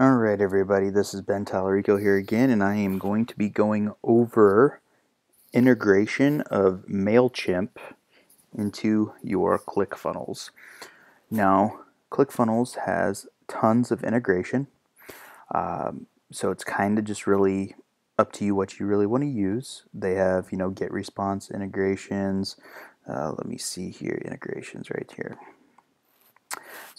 Alright everybody, this is Ben Talarico here again and I am going to be going over integration of MailChimp into your ClickFunnels. Now, ClickFunnels has tons of integration, um, so it's kind of just really up to you what you really want to use. They have, you know, GetResponse integrations. Uh, let me see here, integrations right here.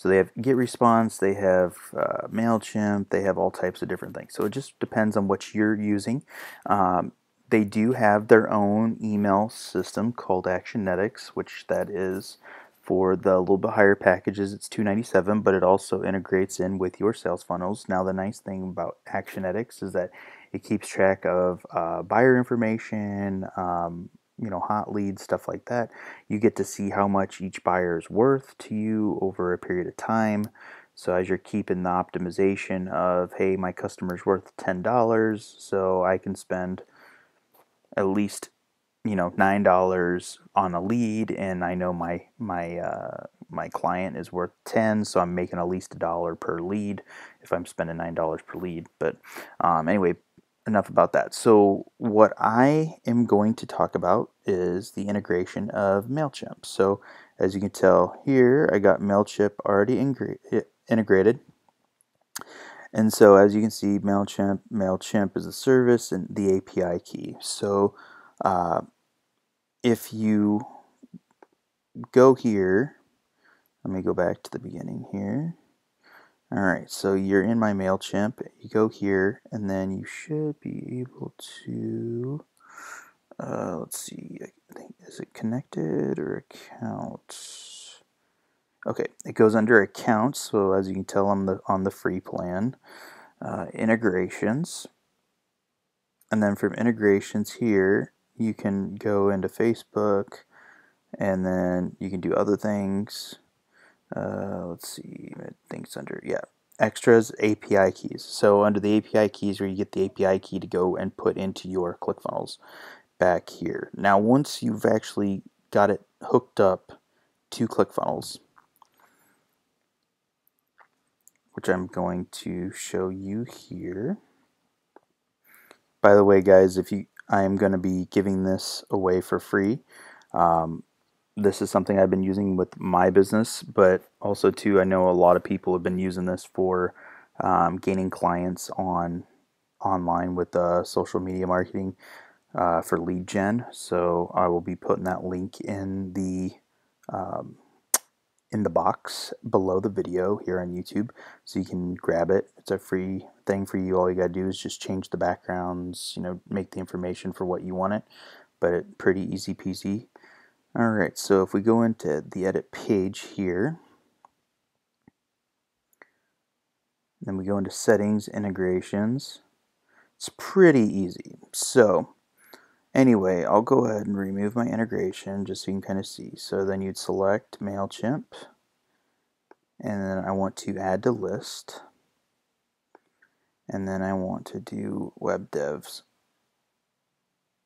So they have GetResponse, they have uh, MailChimp, they have all types of different things. So it just depends on what you're using. Um, they do have their own email system called Actionetics, which that is for the little bit higher packages, it's 297, but it also integrates in with your sales funnels. Now, the nice thing about Actionetics is that it keeps track of uh, buyer information, um, you know, hot leads, stuff like that. You get to see how much each buyer is worth to you over a period of time. So as you're keeping the optimization of, hey, my customer's worth $10, so I can spend at least, you know, $9 on a lead and I know my my uh, my client is worth 10, so I'm making at least a dollar per lead if I'm spending $9 per lead. But um, anyway, enough about that. So what I am going to talk about is the integration of MailChimp. So as you can tell here, I got MailChimp already integrated. And so as you can see, MailChimp, MailChimp is a service and the API key. So uh, if you go here, let me go back to the beginning here. Alright, so you're in my MailChimp. You go here, and then you should be able to, uh, let's see, I think, is it connected or accounts? Okay, it goes under accounts, so as you can tell, I'm the, on the free plan. Uh, integrations, and then from integrations here, you can go into Facebook, and then you can do other things uh, let's see, I think it's under, yeah, extras API keys. So under the API keys where you get the API key to go and put into your ClickFunnels back here. Now once you've actually got it hooked up to ClickFunnels, which I'm going to show you here. By the way, guys, if you, I am going to be giving this away for free. Um, this is something I've been using with my business, but also too, I know a lot of people have been using this for um, gaining clients on online with uh, social media marketing uh, for lead gen. So I will be putting that link in the um, in the box below the video here on YouTube, so you can grab it. It's a free thing for you. All you gotta do is just change the backgrounds, you know, make the information for what you want it, but it pretty easy peasy. Alright, so if we go into the edit page here, then we go into settings, integrations, it's pretty easy. So anyway, I'll go ahead and remove my integration just so you can kind of see. So then you'd select MailChimp, and then I want to add to list, and then I want to do web devs.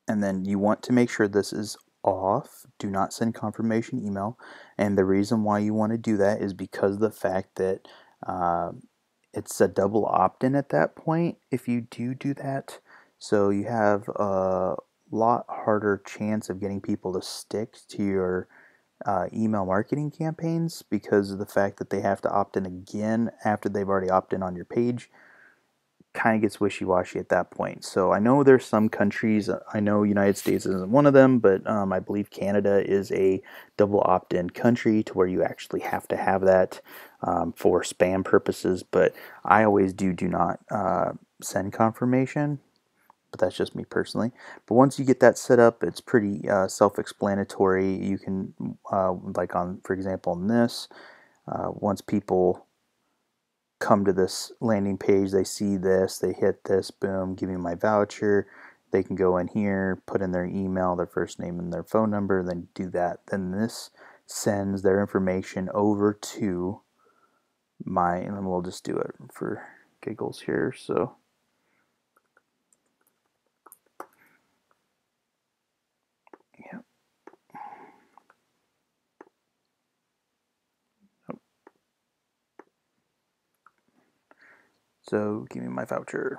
And then you want to make sure this is off. Do not send confirmation email. And the reason why you want to do that is because of the fact that uh, it's a double opt-in at that point if you do do that. So you have a lot harder chance of getting people to stick to your uh, email marketing campaigns because of the fact that they have to opt in again after they've already opted in on your page kind of gets wishy-washy at that point. So I know there's some countries, I know United States isn't one of them, but um, I believe Canada is a double opt-in country to where you actually have to have that um, for spam purposes. But I always do do not uh, send confirmation, but that's just me personally. But once you get that set up, it's pretty uh, self-explanatory. You can, uh, like on, for example, in this, uh, once people come to this landing page, they see this, they hit this, boom, give me my voucher. They can go in here, put in their email, their first name, and their phone number, then do that. Then this sends their information over to my, and then we'll just do it for giggles here. So So give me my voucher.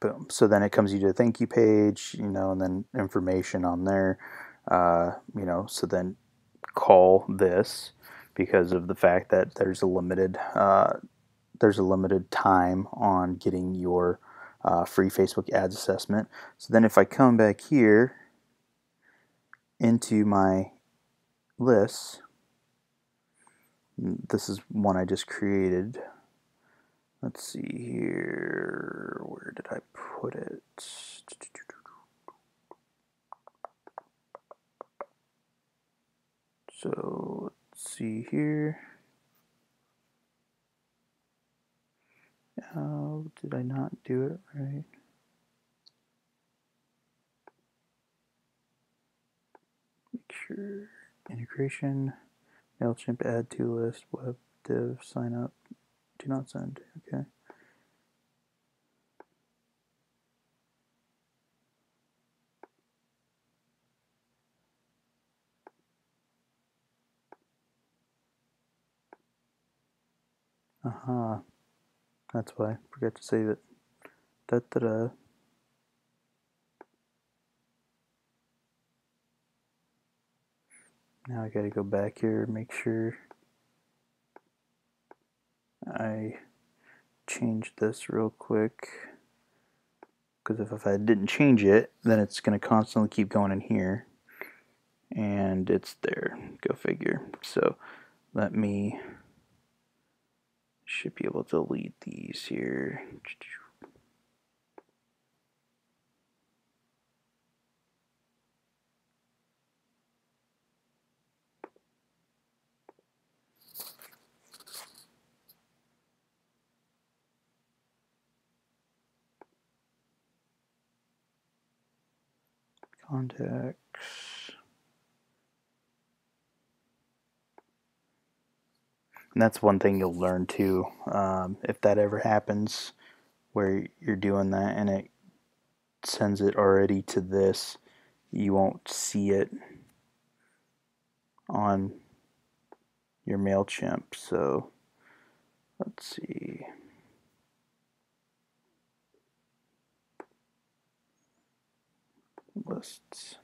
Boom. So then it comes you to thank you page, you know, and then information on there. Uh, you know, so then call this because of the fact that there's a limited uh, there's a limited time on getting your uh, free Facebook ads assessment. So then if I come back here into my lists, this is one I just created. Let's see here, where did I put it? So let's see here. Oh, did I not do it right? Make sure integration, MailChimp add to list, web div, sign up, do not send, okay. Aha. Uh -huh. That's why. I forgot to save it. Da da da. Now I gotta go back here make sure I change this real quick. Because if, if I didn't change it, then it's to constantly keep going in here. And it's there. Go figure. So let me should be able to delete these here. Contacts. And that's one thing you'll learn too. Um, if that ever happens, where you're doing that and it sends it already to this, you won't see it on your MailChimp. So let's see. Lists.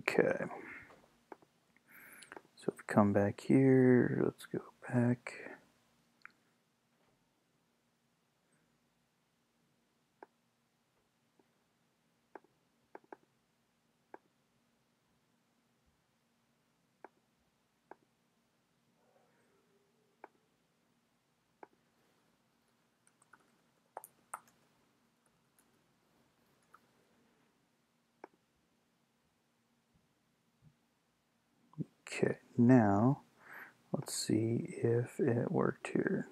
Okay. So if we come back here, let's go back. Okay, now let's see if it worked here.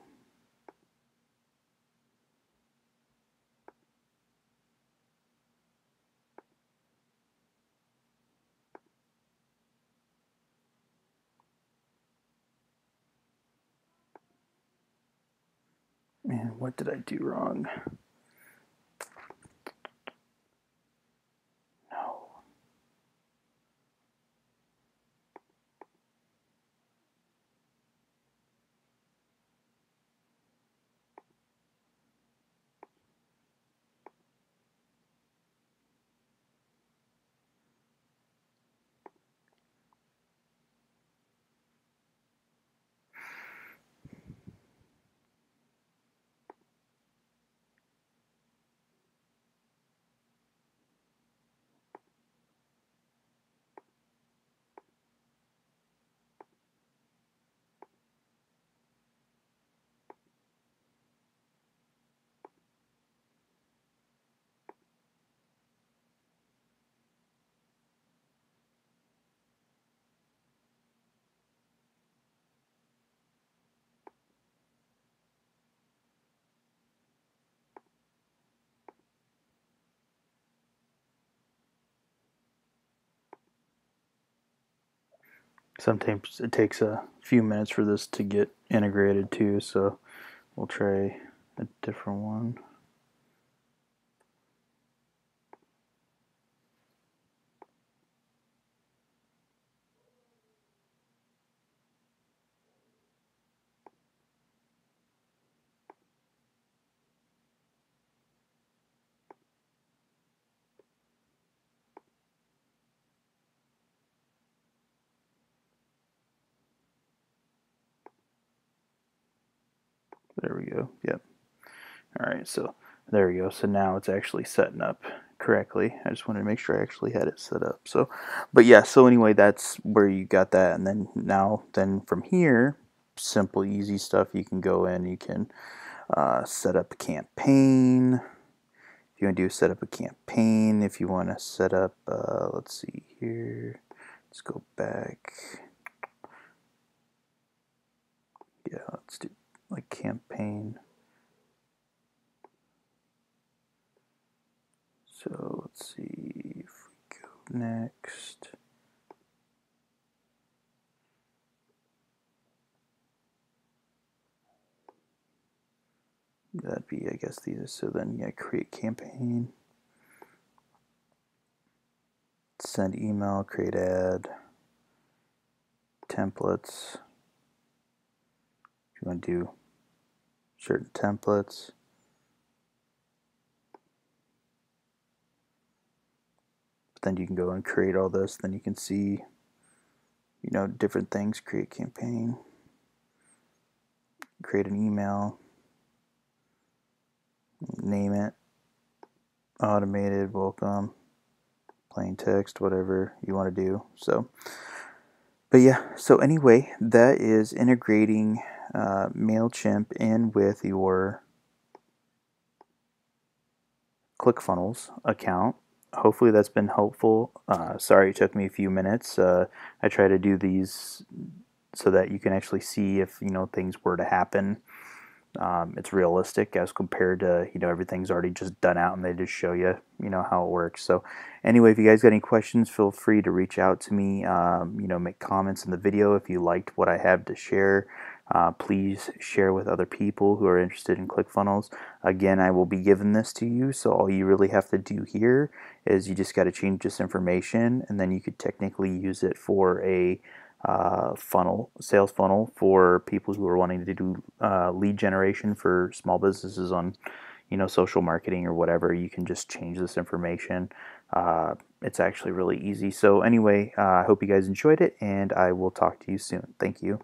Man, what did I do wrong? Sometimes it takes a few minutes for this to get integrated too so we'll try a different one There we go. Yep. All right, so there we go. So now it's actually setting up correctly. I just wanted to make sure I actually had it set up. So, but yeah, so anyway, that's where you got that. And then now, then from here, simple, easy stuff, you can go in, you can uh, set up a campaign. If you want to do set up a campaign, if you want to set up, uh, let's see here, let's go back. Yeah, let's do like campaign. So let's see if we go next. That'd be, I guess, these. So then, yeah, create campaign, send email, create ad, templates. If you want to do certain templates. But then you can go and create all this. Then you can see, you know, different things. Create campaign, create an email name it automated welcome plain text whatever you want to do so but yeah so anyway that is integrating uh, MailChimp in with your ClickFunnels account. Hopefully that's been helpful. Uh, sorry it took me a few minutes. Uh, I try to do these so that you can actually see if you know things were to happen. Um, it's realistic as compared to you know everything's already just done out and they just show you you know how it works. So anyway if you guys got any questions feel free to reach out to me. Um, you know make comments in the video if you liked what I have to share uh, please share with other people who are interested in ClickFunnels again I will be giving this to you so all you really have to do here is you just got to change this information and then you could technically use it for a uh, funnel, sales funnel for people who are wanting to do uh, lead generation for small businesses on, you know, social marketing or whatever. You can just change this information. Uh, it's actually really easy. So anyway, uh, I hope you guys enjoyed it, and I will talk to you soon. Thank you.